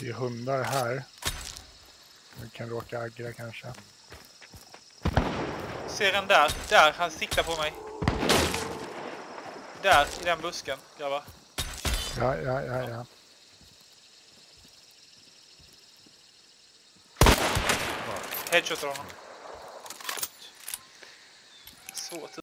Det är hundar här. Vi kan råka aggra kanske. Ser en där. Där, han siktar på mig. Där, i den busken, grabbar. Ja, ja, ja, ja. Headshotar honom. Svårt